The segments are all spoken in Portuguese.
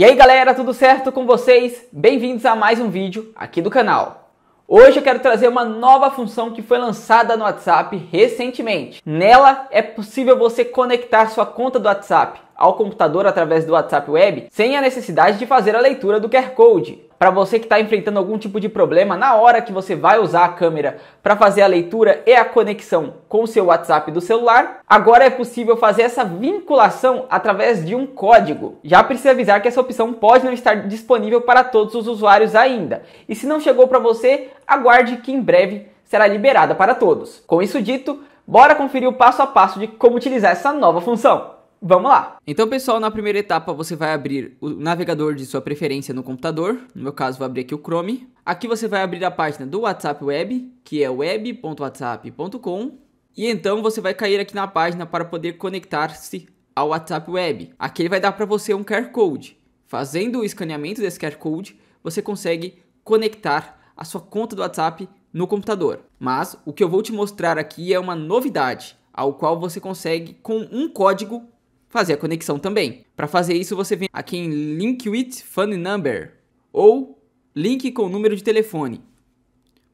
E aí galera, tudo certo com vocês? Bem-vindos a mais um vídeo aqui do canal. Hoje eu quero trazer uma nova função que foi lançada no WhatsApp recentemente. Nela é possível você conectar sua conta do WhatsApp ao computador através do WhatsApp Web sem a necessidade de fazer a leitura do QR Code para você que está enfrentando algum tipo de problema na hora que você vai usar a câmera para fazer a leitura e a conexão com o seu WhatsApp do celular, agora é possível fazer essa vinculação através de um código. Já precisa avisar que essa opção pode não estar disponível para todos os usuários ainda. E se não chegou para você, aguarde que em breve será liberada para todos. Com isso dito, bora conferir o passo a passo de como utilizar essa nova função. Vamos lá! Então, pessoal, na primeira etapa você vai abrir o navegador de sua preferência no computador. No meu caso, vou abrir aqui o Chrome. Aqui você vai abrir a página do WhatsApp Web, que é web.whatsapp.com. E então você vai cair aqui na página para poder conectar-se ao WhatsApp Web. Aqui ele vai dar para você um QR Code. Fazendo o escaneamento desse QR Code, você consegue conectar a sua conta do WhatsApp no computador. Mas o que eu vou te mostrar aqui é uma novidade, ao qual você consegue com um código fazer a conexão também. Para fazer isso, você vem aqui em Link with Phone Number ou Link com número de telefone.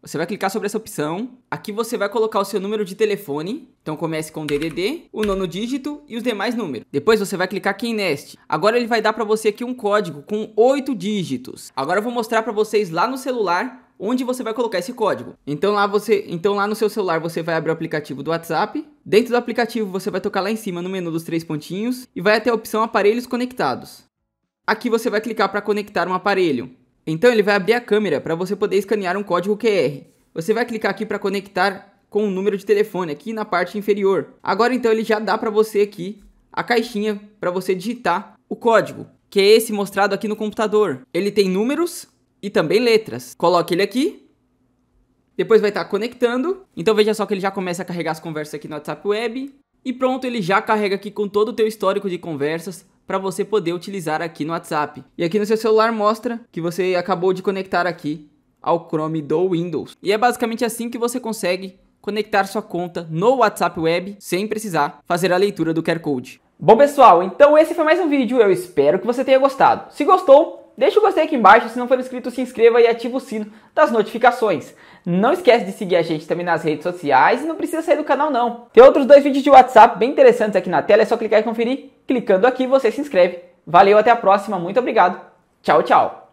Você vai clicar sobre essa opção. Aqui você vai colocar o seu número de telefone. Então comece com DDD, o nono dígito e os demais números. Depois você vai clicar aqui em Nest. Agora ele vai dar para você aqui um código com oito dígitos. Agora eu vou mostrar para vocês lá no celular onde você vai colocar esse código. Então lá você, então lá no seu celular você vai abrir o aplicativo do WhatsApp. Dentro do aplicativo você vai tocar lá em cima no menu dos três pontinhos e vai até a opção aparelhos conectados. Aqui você vai clicar para conectar um aparelho. Então ele vai abrir a câmera para você poder escanear um código QR. Você vai clicar aqui para conectar com o um número de telefone aqui na parte inferior. Agora então ele já dá para você aqui a caixinha para você digitar o código, que é esse mostrado aqui no computador. Ele tem números e também letras. Coloque ele aqui. Depois vai estar conectando. Então veja só que ele já começa a carregar as conversas aqui no WhatsApp Web. E pronto, ele já carrega aqui com todo o teu histórico de conversas para você poder utilizar aqui no WhatsApp. E aqui no seu celular mostra que você acabou de conectar aqui ao Chrome do Windows. E é basicamente assim que você consegue conectar sua conta no WhatsApp Web sem precisar fazer a leitura do QR Code. Bom pessoal, então esse foi mais um vídeo, eu espero que você tenha gostado. Se gostou, Deixa o gostei aqui embaixo, se não for inscrito, se inscreva e ativa o sino das notificações. Não esquece de seguir a gente também nas redes sociais e não precisa sair do canal não. Tem outros dois vídeos de WhatsApp bem interessantes aqui na tela, é só clicar e conferir. Clicando aqui você se inscreve. Valeu, até a próxima, muito obrigado. Tchau, tchau.